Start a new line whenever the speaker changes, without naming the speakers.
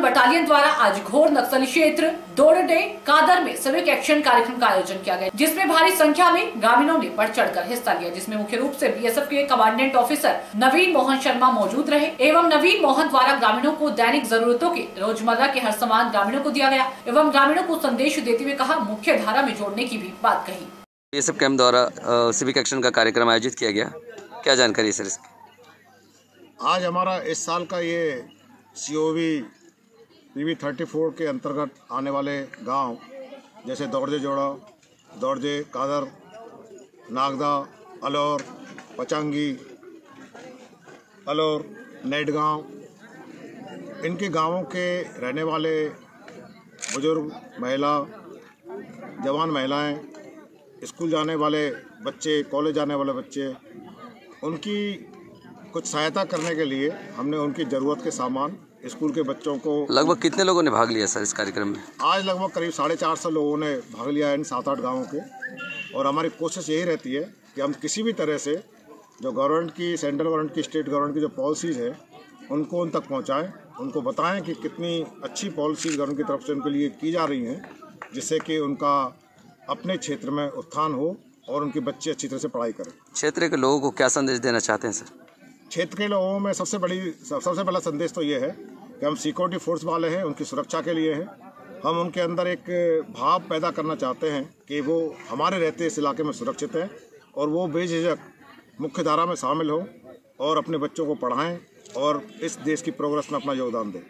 Battalion द्वारा आज घोर नक्सली क्षेत्र दोड़े कादर में सिविक एक्शन कार्यक्रम का आयोजन किया गया, जिसमें भारी संख्या में ग्रामीणों ने बढ़ चढ़कर हिस्सा लिया, जिसमें मुख्य रूप से बीएसएफ के कमांडेंट ऑफिसर नवीन मोहन शर्मा मौजूद रहे, एवं नवीन मोहन द्वारा ग्रामीणों को दैनिक जरूरतों के रोज़मर्रा के हर सामान ग्रामीणों को दिया गया, एवं ग्रामीणों को संदेश देते हुए कहा, मुख्य धारा में जोड़ने की भी बात कही।
बी बीएसएफ कैंप द्वारा सिविक एक्शन का कार्यक्रम आयोजित किया गया। क्या जानकारी सर इसकी?
आज हमारा इस साल का ये C O V P V thirty four के अंतर्गत आने वाले गाँव, जैसे दौड़जे जोड़ा, दौड़जे कादर, नागदा, अलौर, पचांगी, अलौर नेट गाँव इनके गाँवों के रहने वाले बुज़ुर्ग महिला, जवान महिलाएँ, स्कूल जाने वाले बच्चे, कॉलेज जाने वाले बच्चे, उनकी कुछ सहायता करने के लिए हमने उनकी ज़रूरत के सामान स्कूल के बच्चों को
लगभग कितने लोगों ने भाग लिया सर इस कार्यक्रम में?
आज लगभग करीब साढ़े चार सौ लोगों ने भाग लिया है इन सात आठ गाँवों के। और हमारी कोशिश यही रहती है कि हम किसी भी तरह से जो गवर्नमेंट की सेंट्रल गवर्नमेंट की स्टेट गवर्नमेंट की जो पॉलिसीज़ है उनको उन तक पहुँचाएँ उनको बताएँ कि कितनी अच्छी पॉलिसीज़ गवर्नमेंट की तरफ़ से उनके लिए की जा रही हैं जिससे कि उनका अपने क्षेत्र में उत्थान हो और उनके बच्चे अच्छी तरह से पढ़ाई करें।
क्षेत्र के लोगों को क्या संदेश देना चाहते हैं सर?
क्षेत्र के लोगों में सबसे बड़ी सबसे पहला संदेश तो ये है कि हम सिक्योरिटी फोर्स वाले हैं, उनकी सुरक्षा के लिए हैं। हम उनके अंदर एक भाव पैदा करना चाहते हैं कि वो हमारे रहते इस इलाके में सुरक्षित हैं और वो बेझिझक मुख्य धारा में शामिल हों और अपने बच्चों को पढ़ाएँ और इस देश की प्रोग्रेस में अपना योगदान दें।